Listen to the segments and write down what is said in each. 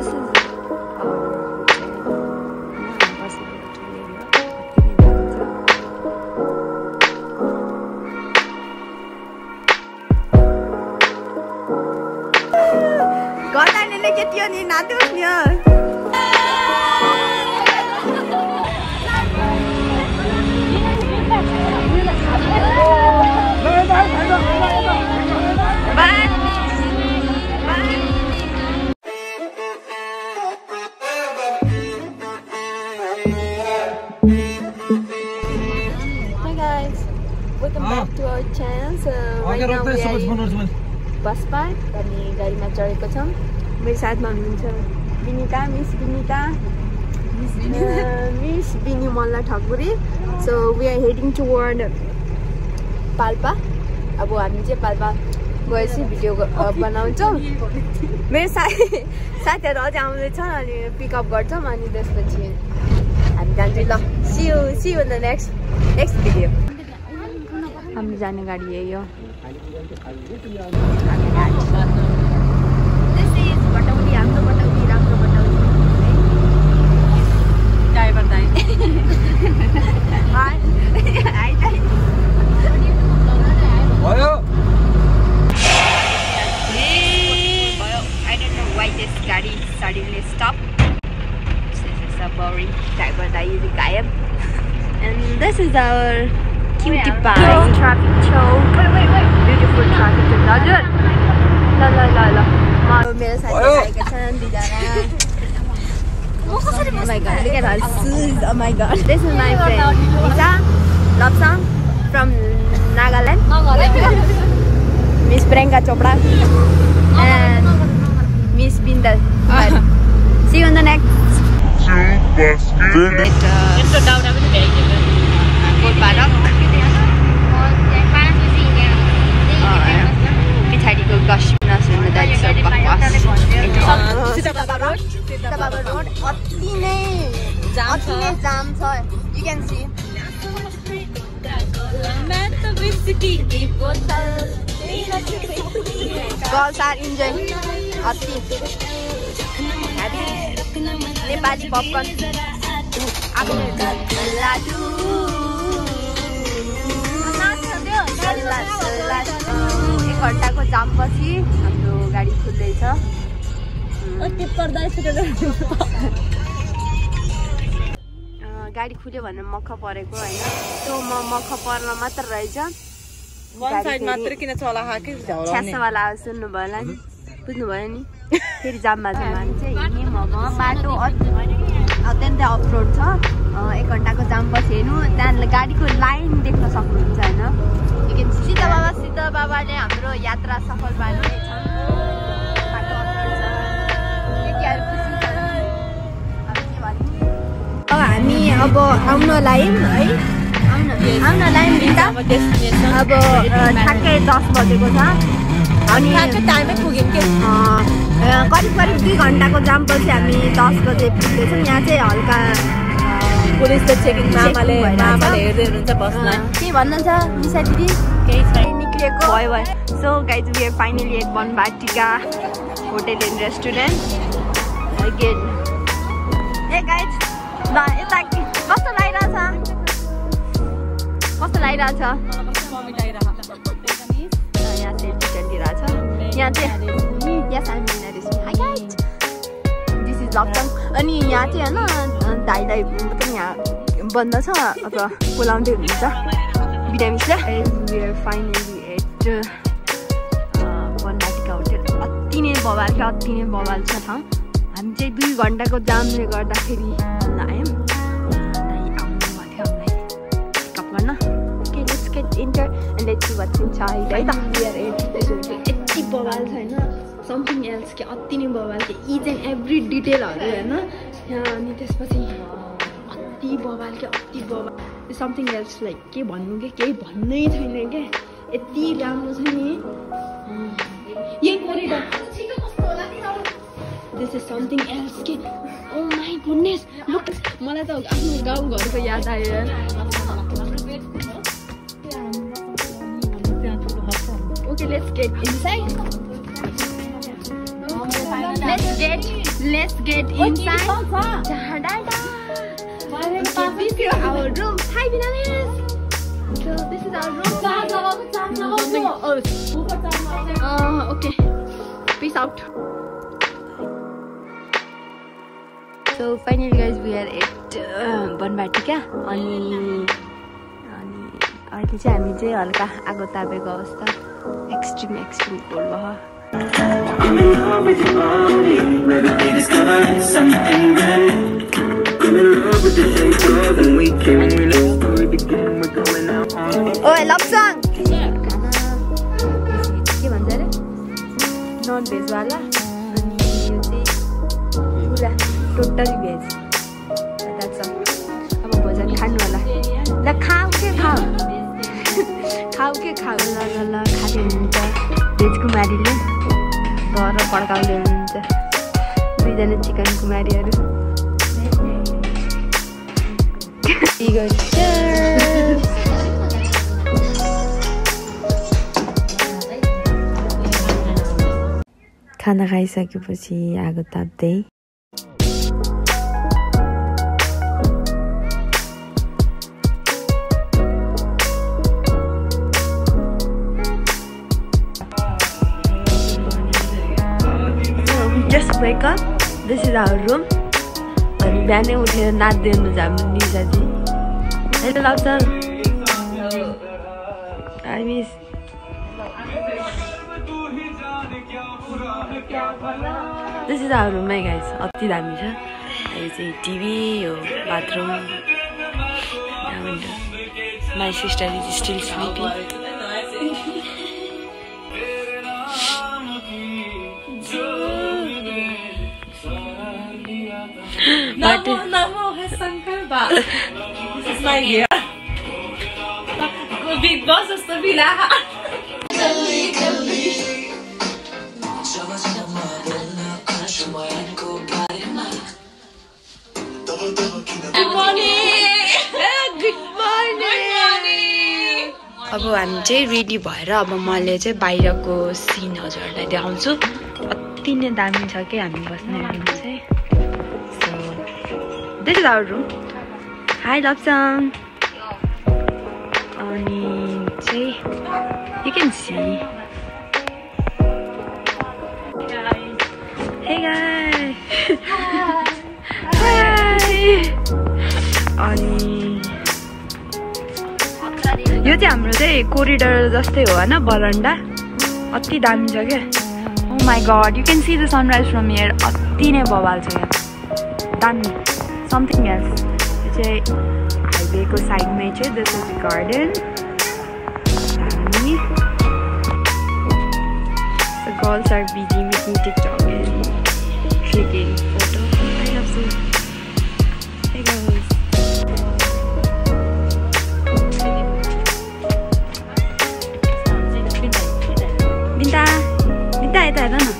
this is our hotel. यहाँ बसेको hotel area. कति दामी छ। घर जानेले के थियो नि नाच्नुहोस् नि So right now we are in bus park अनि गाडीमा चढेको छौँ। मेरो साथमा हुनुहुन्छ Vinita miss Vinita miss Bini Malla Thakuri. So we are heading toward Palpa. अब हामी चाहिँ पाल्पा गएपछि भिडियो बनाउँछौँ। मेरो साथी साथीहरू अझै आउँदैछन् अनि पिकअप गर्छौँ अनि त्यसपछि हामी जान्छौँ। ल see you see you the next next video हामी जाने गाडी यही हो। This is Bataudi, Andhra Bataudi, Ramdra Hi. I don't know why this car suddenly stopped. This is a boring diver. And this is our cutie pie. Traffic show. Beautiful traffic choke. हजुर ल ल ल ल म मेरो साथी आएका छन् दुईजना Oh my god, look at her shoes. Oh my god. This is my friend. Lisa Lobsang from Nagaland. Miss Priyanka Chopra. And Miss Bindal. See you on the next. यस्तो दाउरा पनि भ्याइदिएको Goldbarok. पछाडिको गसिप्न सुन्नु जान्छ बकवास सीताबाबा रोड अति नै अति नै जाम छ यु घन्टाको जामपछि हाम्रो गाडी खुल्दैछ। गाडी खुल्यो भनेर मख परेको होइन। त्यो म मख पर्न मात्र रहेछ। छ्यासवाला सुन्नुभयो होला? नि। बुझ्नुभयो नि। फेरि जाममा हामी चाहिँ हिँड्यौँ अब बाटो अति- अत्यन्तै अफरोड छ। एक घन्टाको जामपछि हेर्नु त्यहाँ गाडीको लाइन देख्न सक्नुहुन्छ होइन? सीता बाबा सीता बाबाले हाम्रो यात्रा सफल पार्नेछ बाटो अफरोड छ केटीहरू खुसी छन्। अब के भन्नु? अब हामी अब आउन लाग्यौँ है आउन बिन्दा अब ठ्याक्कै दस बजेको छ। अनि टाइमै पुग्यौँ के करिब करिब दुई घन्टाको जामपछि हामी दस बजे पुग्दैछौँ। यहाँ चाहिँ हल्का पुलिसले चेकिङ मामाले। मामाले हेर्दै हुनुहुन्छ अ, के भन्नुहुन्छ निसा दिदी? केही छैन। निक्लिएको भयो भयो so guys we are finally at Banbatika hotel and restaurant again hey guys ल यता कस्तो लागिरहेछ कस्तो लागिरहेछ यहाँ चलिरहेछ यहाँ चाहिँ यहाँ सानो लकडाउन अनि यहाँ चाहिँ होइन दाइलाई पनि यहाँ बन्द छ अब बोलाउँदै हुनुहुन्छ होटेल अति नै बवाल छ अति नै बवाल छ ठाउँ हामी चाहिँ दुई घन्टाको जामले गर्दाखेरि आयौँ दाइ आउनु भएको थियो हामीलाई पिकअप गर्न okay let's get enter and let's see what's inside है त वी आर एट यति बवाल छ होइन समथिङ एल्स के अति नै थियो इच एन्ड एभ्री डिटेलहरू होइन यहाँ अनि त्यसपछि अति बवाल के अति बवाल समथिङ एल्स लाइक के भन्नु के केही भन्नै छैन क्या यति राम्रो छ नि यही दिस इज समथिङ एल्स के ओ माई गुडनेस लुक मलाई त आफ्नो गाउँघरको याद आयो Okay, let's get inside. Let's get Let's get inside. This is our room. Hi, Vietnamese. So this is our room. Uh, okay. Peace out. So finally guys we are at uh, बनबाटिका अनि अनि अहिले चाहिँ हामी चाहिँ हल्का आगो तापेको अवस्था extreme extreme cold भयो I'm in love with your body. Maybe discovering something good. I'm in love with the shape of the weekend. We let the story begin. We're going out on ओए लप्साङ खाना के भन्छ अरे non भेजवाला अनि यो चाहिँ पुरा टोटली भेज. अब भोजन खानु होला ल खाऊ के खाऊ खाऊ के खाऊ ल ल ल खाँदै हुनुहुन्छ भेज कुमारीले घर पड्काउँदै हुनुहुन्छ दुईजना चिकन कुमारीहरू. खाना खाइसकेपछि आगो ताप्दै wake up. This is our room. अनि बिहानै उठेर नाच्दै हुनुहुन्छ हाम्रो निजाजी होइन लाग्छ I miss this is our room है गाइस अति दामी छ। यो चाहिँ टिभी यो bathroom. My sister is still sleeping Namo has Ba. This is my year. Big Boss जस्तो अब हामी चाहिँ रेडी भएर अब मैले चाहिँ बाहिरको सिन हजुरहरूलाई देखाउँछु। अति नै दामी छ कि हामी बस्ने? This is our room hi लप्सङ अनि चाहिँ यु क्यान सी हे गाई अनि यो चाहिँ हाम्रो चाहिँ कोरिडर जस्तै हो होइन बरन्डा अति दामी छ क्या ओ my God you can see the sunrise from here अति नै बवाल छ यहाँ दामी something else which I highway ko side mein છે this is the garden the girls are busy making tiktok and clicking photos. I love so hey girls. Binta, Binta, ito, ito na.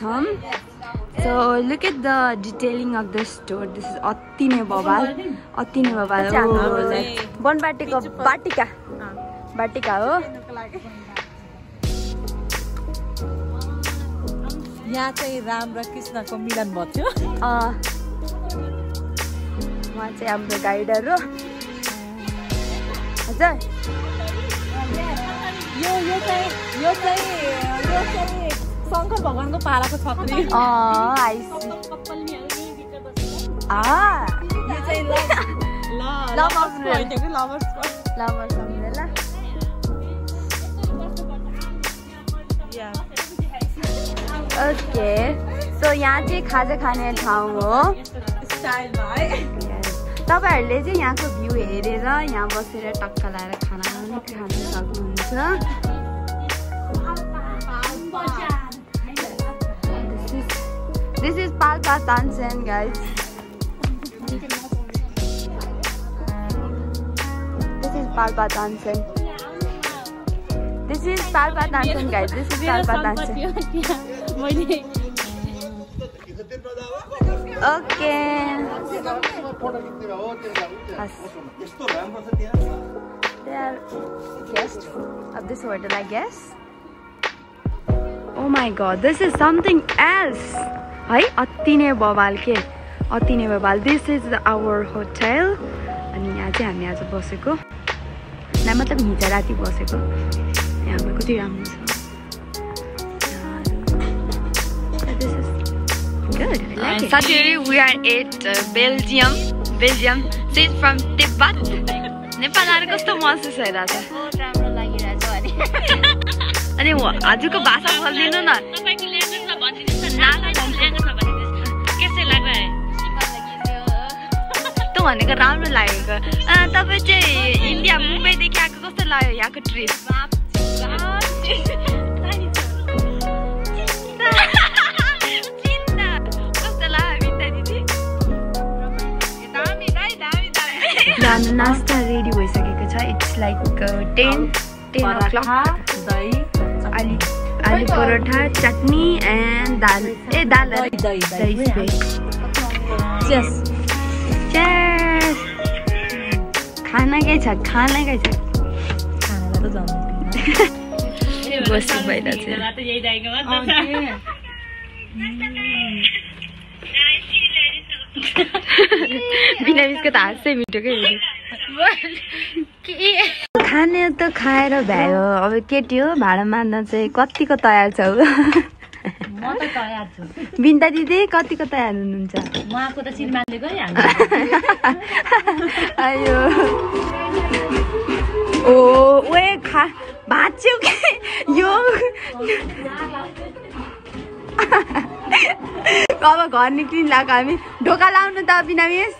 देखाउँदैछौँ so look at the detailing of the store this is अति नै बबाल अति नै बबाल बनबाटीको बाटिका बाटिका हो यहाँ चाहिँ राम र कृष्णको मिलन भएको थियो उहाँ चाहिँ हाम्रो गाइडर हो हजुर यो यो चाहिँ यो चाहिँ यो चाहिँ शङ्कर भगवान्को पालाको छत्री. ओके सो यहाँ चाहिँ खाजा खाने ठाउँ हो तपाईँहरूले चाहिँ यहाँको भ्यू हेरेर यहाँ बसेर टक्क लगाएर खाना खान सक्नुहुन्छ This is palpa Tansen, guys. this is Palpa Tansen. This is Palpa Tansen, guys. This is Palpa Tansen. okay. They are guest of this hotel, I guess. Oh my god, this is something else! है अति नै बवाल के अति नै बवाल this is our hotel अनि यहाँ चाहिँ हामी आज बसेको न मतलब हिजो राति बसेको यहाँ कति राम्रो छ This is good. I like it. Saturday we are at uh, Belgium. Belgium. She's from Tibet. Nepal आएर कस्तो महसुस लागिरहेछ भने अनि व- हजुरको भाषा बोलिदिनु न त भनेको राम्रो लागेको तपाईँ चाहिँ इन्डिया मुम्बईदेखि आएको कस्तो लाग्यो यहाँको ट्रिप हाम्रो नास्ता रेडी भइसकेको छ it's like ten ten o'clock दही आलु परोठा चटनी एन्ड दाल ए दाल। दही दही Cheers. Cheers! खानाकै छ खानाकै छ। खानालाई त बिना त हाँस्दै मिठोकै खाने त खाएर भ्यायो। अब केटी हो भाडा मार्न चाहिँ कतिको तयार छु बिन्दा दिदी कतिको तयार हुनुहुन्छ? आएको त अयो ओ ओए खा भाँच्यो के? यो। अब घर निक्लिनु लाग्यो हामी? ढोका लाउनु त बिना मिस।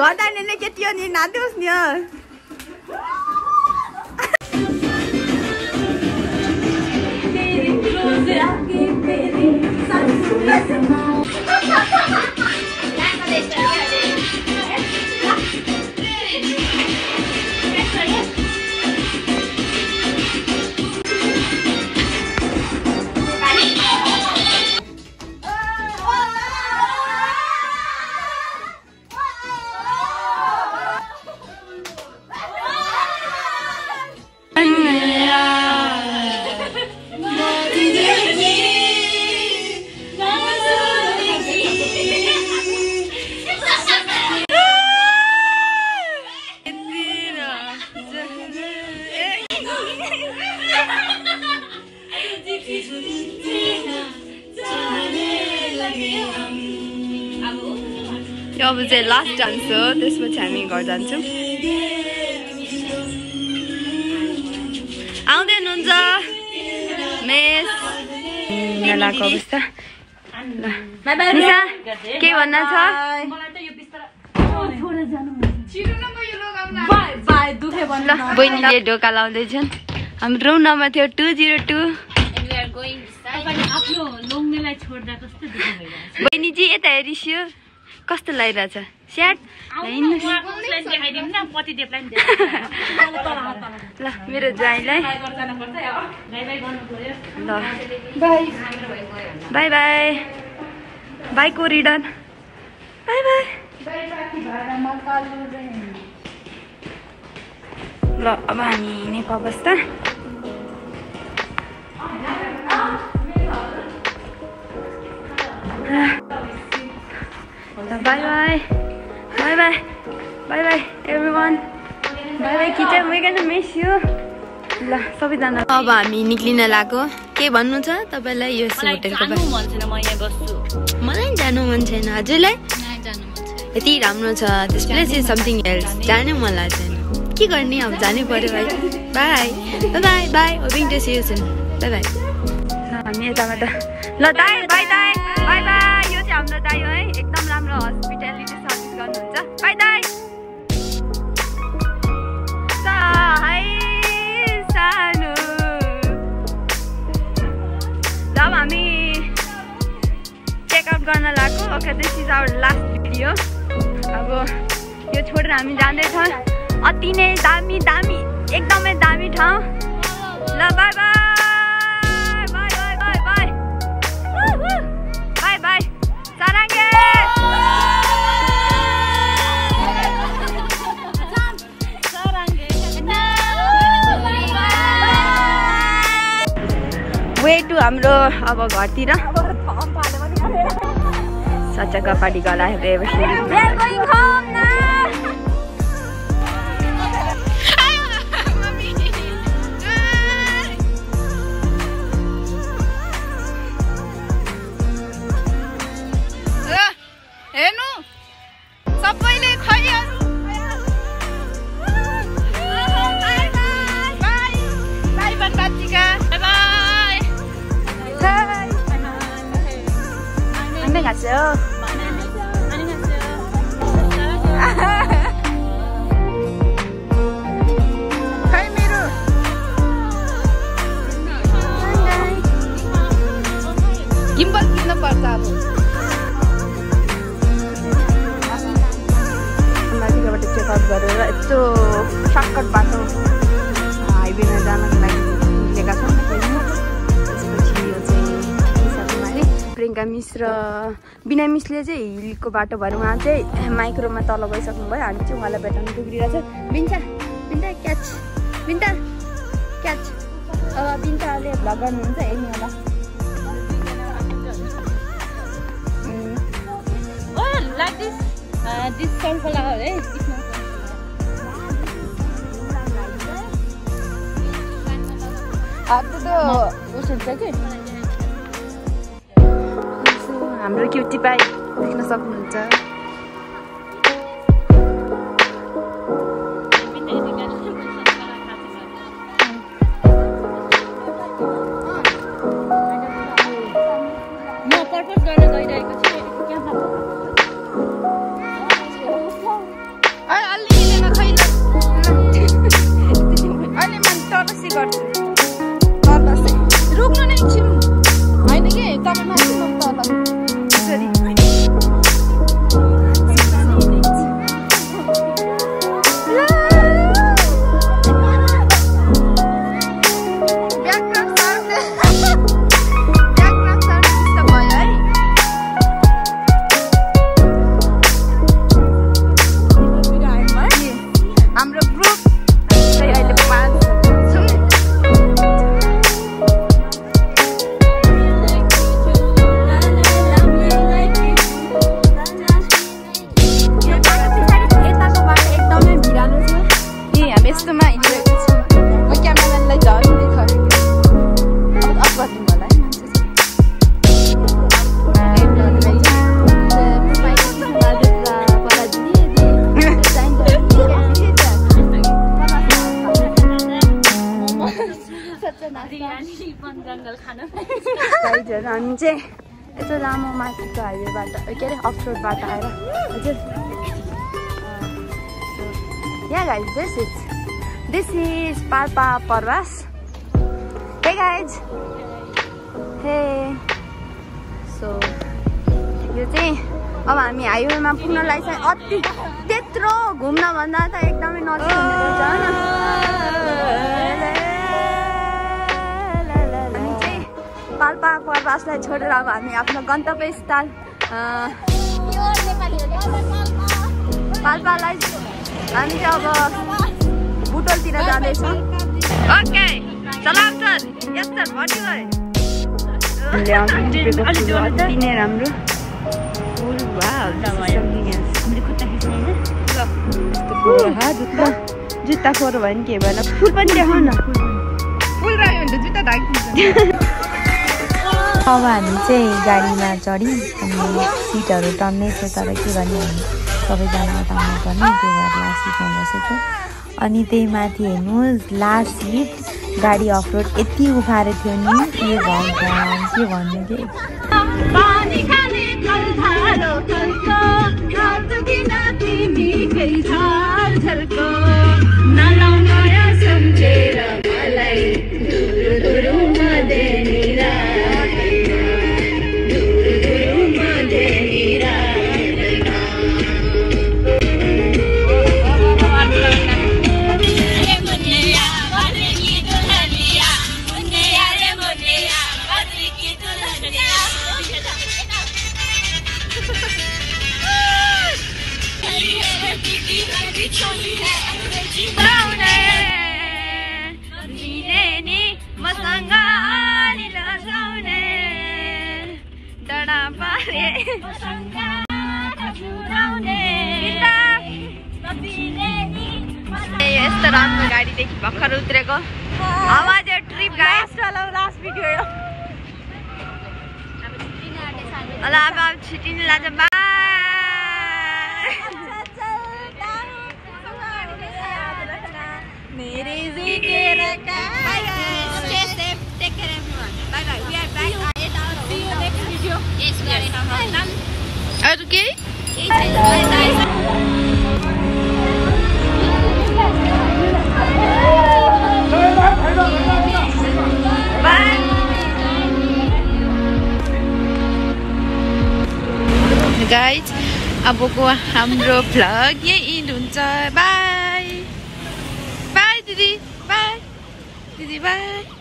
घर जानेले के थियो नि नाच्नुहोस् नि यो डान्स हो त्यसपछि हामी घर जान्छौँ। आउँदै हुनुहुन्छ मेस। मेलाको अवस्था। के भन्न छ? मलाई त यो बिस्तारा छोडेर जानु बाई बाई दुखे ल भन्नु बहिनीले ढोका लाउँदैछन्। हाम्रो रुम नम्बर थियो टू जिरो टू तपाईँले आफ्नो लोग्नेलाई छोड्दा कस्तो दुःख भइरहेछ? बहिनीजी यता हेरिसियो। कस्तो लागिरहेछ? स्याट। ल मेरो ज्वाइँलाई। ल। Bye. Bye bye bye corridor bye bye ल अब हामी हिँडेको अवस्था bye bye bye bye bye bye everyone bye bye kitchen vegan miss you ल सबैजना। अब हामी निक्लिन लागेको के भन्नु छ तपाईँलाई यो मलाई होटेलको जानु मन छैन म यहाँ बस्छु। मलाई जानु मन छैन हजुरलाई? यहाँ जानु मन छैन। यति राम्रो छ this place is something else जानै मन लागेको छैन के गर्ने अब जानै पऱ्यो भाइ। Bye bye bye hoping to see you soon bye bye हामी यताबाट। ल दाई बाई दाई। बाई बाई यो चाहिँ हाम्रो दाई हो। राम्रो हस्पिटालिटी सर्भिस गर्नुहुन्छ। बाई दाई गर्न लागेको okay this is our last video अब यो छोडेर हामी जाँदैछौँ। अति नै दामी दामी एकदमै दामी ठाउँ। ल bye bye bye bye bye way to हाम्रो अब घरतिर। सच्चा कपाडी गला 가죠. बिना मिसले चाहिँ हिलको बाटो भएर उहाँ चाहिँ माइक्रोमा तल गइसक्नु भयो। हामी चाहिँ उहाँलाई भेटाउन पुगिरहेको छ। Binta Binta catch Binta catch. अब बिन्ताले भ्लग गर्नुहुन्छ हेर्नु होला। उम्, लाइक दिस। दिस सनफ्लावर है अब त उस हुन्छ कि? हाम्रो क्युटी बाइक देख्न सक्नुहुन्छ। म गर्छु। रोक्नु नै एकछिन यस्तोमा इन्जोय छु म क्यामेराम्यानलाई झर्दै खरेको गरिदिनु होला है हजुर हामी चाहिँ यस्तो लामो माथिको हाइवेबाट के अरे अफरोडबाट आएर हजुर यहाँ दिस चाहिँ this is Parpa Parvas. Hey guys! So So, यो चाहिँ अब हामी हाइवेमा पुग्नलाई चाहिँ अति त्यत्रो घुम्नभन्दा त एकदमै नजिक पाल्पा पर्वासलाई छोडेर अब हामी आफ्नो गन्तव्य स्थल पाल्पालाई हामी चाहिँ अब बुटोलतिर जाँदैछौँ। ओके चलाम सर यस सर भन्नु अति नै राम्रो। फुल जुत्ता? जुत्ता फोरो भयो नि के भएन फुल पनि देखाउ न फुल राख्यो भने त जुत्ता अब हामी चाहिँ गाडीमा चढ्यौँ अनि सिटहरू टन्नै थियो तर के गर्ने हामी? सबैजना यता आउनुपर्ने त्यो भएर सिटमा बसेको। अनि त्यही माथि हेर्नुहोस् लास्ट सिट गाडी अफरोड यति उखाएर थियो नि के भगवान् के भन्नु के? यस्तो राम्रो गाडीदेखि भर्खर उत्रेको आवाज ट्रिप लास्ट भिडियो अब अब छुट्टिनु अरू केही गाइज अबको हाम्रो भ्लग यही इन्ड हुन्छ बाई बाई दिदी बाई दिदी बाई